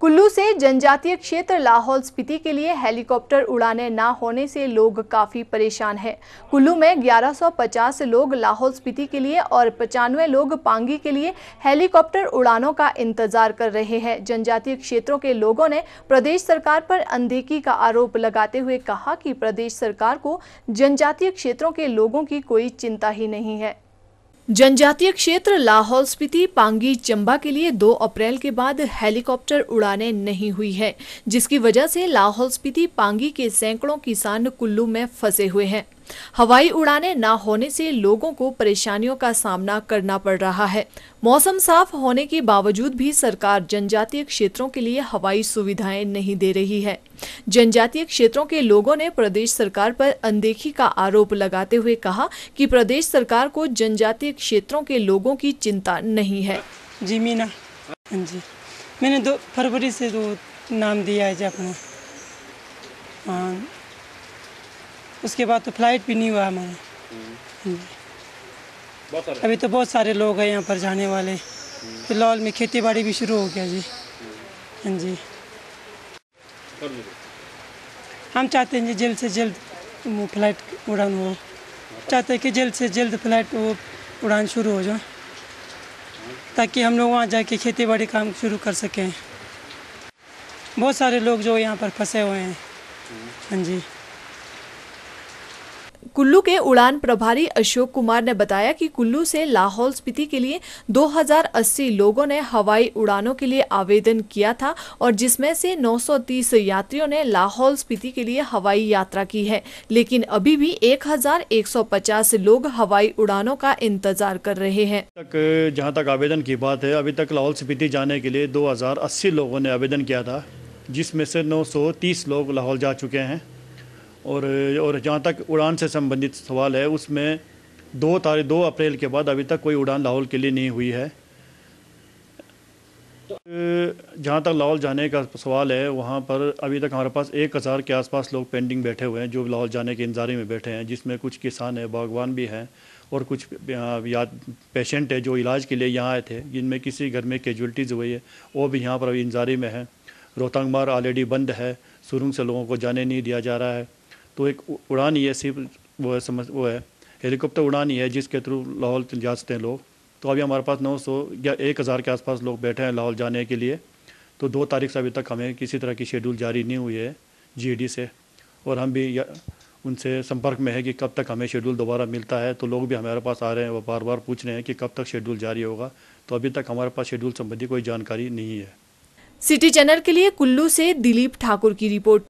कुल्लू से जनजातीय क्षेत्र लाहौल स्पीति के लिए हेलीकॉप्टर उड़ाने न होने से लोग काफ़ी परेशान हैं। कुल्लू में 1150 लोग लाहौल स्पीति के लिए और पचानवे लोग पांगी के लिए हेलीकॉप्टर उड़ानों का इंतज़ार कर रहे हैं। जनजातीय क्षेत्रों के लोगों ने प्रदेश सरकार पर अनदेखी का आरोप लगाते हुए कहा कि प्रदेश सरकार को जनजातीय क्षेत्रों के लोगों की कोई चिंता ही नहीं है। जनजातीय क्षेत्र लाहौल स्पीति पांगी चंबा के लिए 2 अप्रैल के बाद हेलीकॉप्टर उड़ाने नहीं हुई है, जिसकी वजह से लाहौल स्पीति पांगी के सैकड़ों किसान कुल्लू में फंसे हुए हैं। हवाई उड़ानें न होने से लोगों को परेशानियों का सामना करना पड़ रहा है। मौसम साफ़ होने के बावजूद भी सरकार जनजातीय क्षेत्रों के लिए हवाई सुविधाएँ नहीं दे रही है। जनजातीय क्षेत्रों के लोगों ने प्रदेश सरकार पर अनदेखी का आरोप लगाते हुए कहा कि प्रदेश सरकार को जनजातीय क्षेत्रों के लोगों की चिंता नहीं है। जी, मीना। हाँ जी। मैंने दो फरवरी से तो नाम दिया है जी अपना। हाँ। उसके बाद तो फ़्लाइट भी नहीं हुआ हमारा। हाँ। जी अभी तो बहुत सारे लोग हैं यहाँ पर जाने वाले। फ़िलहाल में खेती बाड़ी भी शुरू हो गया जी। हाँ जी। हम चाहते हैं जी जल्द से जल्द वो फ़्लाइट उड़ान हो। चाहते हैं कि जल्द से जल्द फ़्लाइट वो उड़ान शुरू हो जाए। ताकि हम लोग वहाँ जाके खेती बाड़ी काम शुरू कर सकें। बहुत सारे लोग जो यहाँ पर फंसे हुए हैं। हाँ जी। कुल्लू के उड़ान प्रभारी अशोक कुमार ने बताया कि कुल्लू से लाहौल स्पीति के लिए 2080 लोगों ने हवाई उड़ानों के लिए आवेदन किया था और जिसमें से 930 यात्रियों ने लाहौल स्पीति के लिए हवाई यात्रा की है। लेकिन अभी भी 1150 लोग हवाई उड़ानों का इंतज़ार कर रहे हैं। तक, जहाँ तक आवेदन की बात है, अभी तक लाहौल स्पीति जाने के लिए 2080 लोगों ने आवेदन किया था, जिसमें से 930 लोग लाहौल जा चुके हैं। और और जहाँ तक उड़ान से संबंधित सवाल है, उसमें दो तारीख, दो अप्रैल के बाद अभी तक कोई उड़ान लाहौल के लिए नहीं हुई है। जहाँ तक लाहौल जाने का सवाल है, वहाँ पर अभी तक हमारे पास एक हज़ार के आसपास लोग पेंडिंग बैठे हुए हैं, जो लाहौल जाने के इंतजारी में बैठे हैं, जिसमें कुछ किसान हैं, बागवान भी हैं, और कुछ याद पेशेंट है, जो इलाज के लिए यहाँ आए थे, जिनमें किसी घर में कैजुअल्टीज़ हुई है, वो भी यहाँ पर अभी इंतजारी में है। रोहतांग मार ऑलरेडी बंद है, सुरंग से लोगों को जाने नहीं दिया जा रहा है। तो एक उड़ान ही है सिर्फ़ वो है, समझ, वो है। हेलीकॉप्टर उड़ान ही है जिसके थ्रू लाहौल जा सकते हैं लोग। तो अभी हमारे पास 900 या एक हज़ार के आसपास लोग बैठे हैं लाहौल जाने के लिए। तो दो तारीख से अभी तक हमें किसी तरह की शेड्यूल जारी नहीं हुई है जी से। और हम भी उनसे संपर्क में है कि कब तक हमें शेड्यूल दोबारा मिलता है। तो लोग भी हमारे पास आ रहे हैं, वो बार बार पूछ रहे हैं कि कब तक शेड्यूल जारी होगा। तो अभी तक हमारे पास शेड्यूल संबंधी कोई जानकारी नहीं है। सिटी चैनल के लिए कुल्लू से दिलीप ठाकुर की रिपोर्ट।